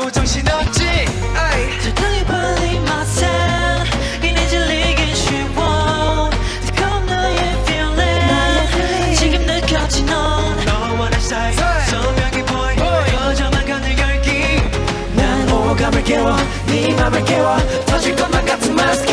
또 정신없지 적당히 발리 마상 이내 질리긴 쉬워 뜨거운 너의 feeling 지금 느꼈지 넌 너와 내 사이 선명히 보이 거저만 가는 열기 난 오감을 깨워 네 맘을 깨워 터질 것만 같은 마스크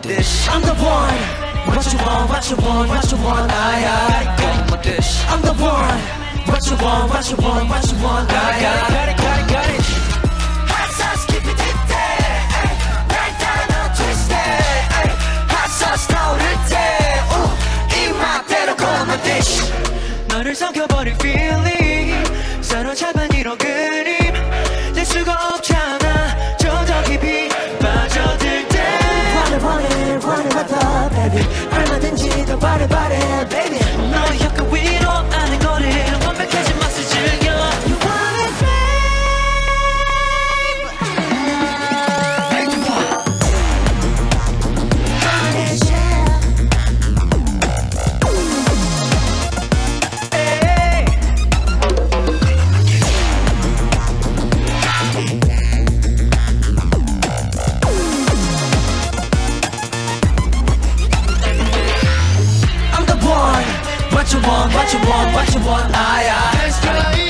my dish. I'm the one. What you want, what you want, what you want, I, I. Got my dish. I'm the one. What you want, what you want, what you want, I, I. Got it, got it, got it. Hot sauce, keep it deep there. Right down on twisted. Hot sauce, throw it there. Ooh, in my bed, I dish. 너를 삼켜버린 feeling. what you want, what you want, what you want, ai, ai. É